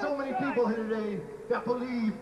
so many people here today that believe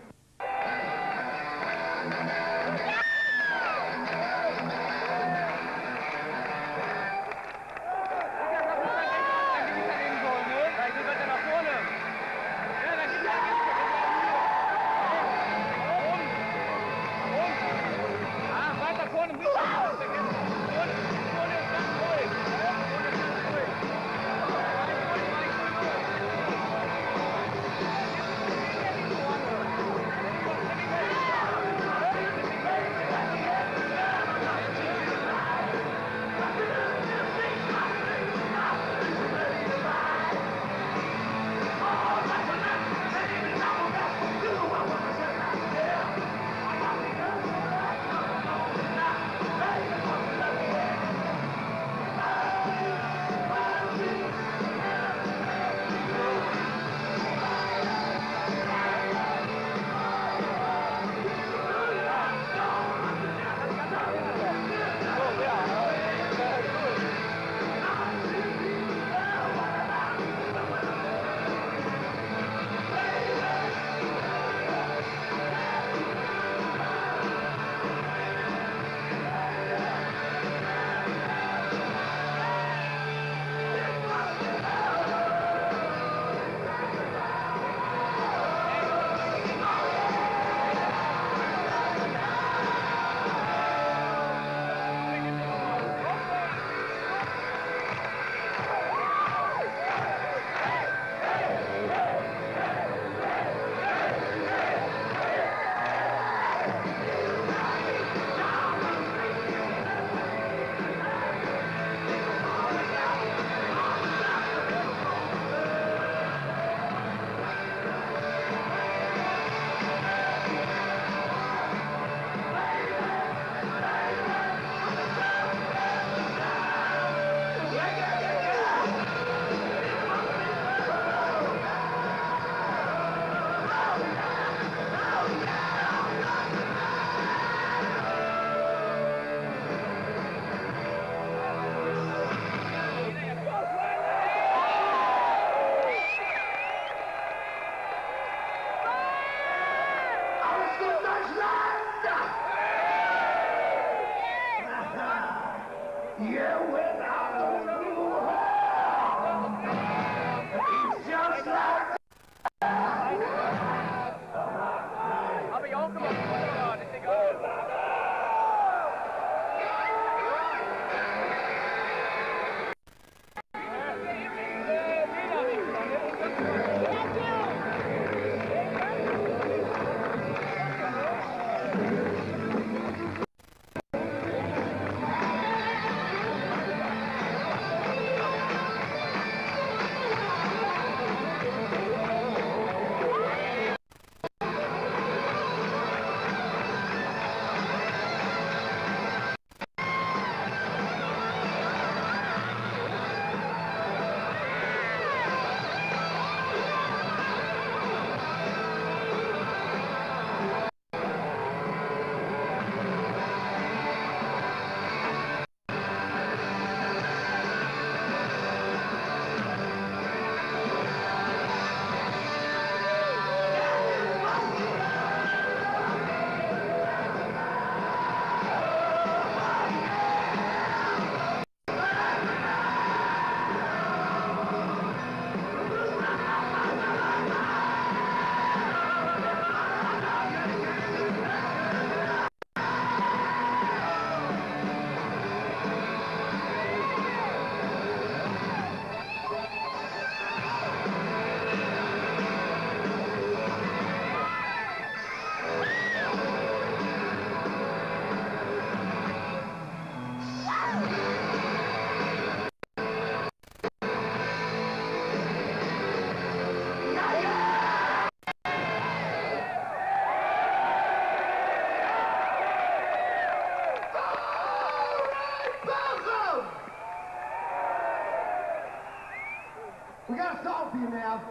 you now.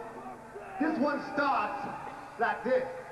This one starts like this.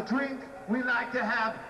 A drink we like to have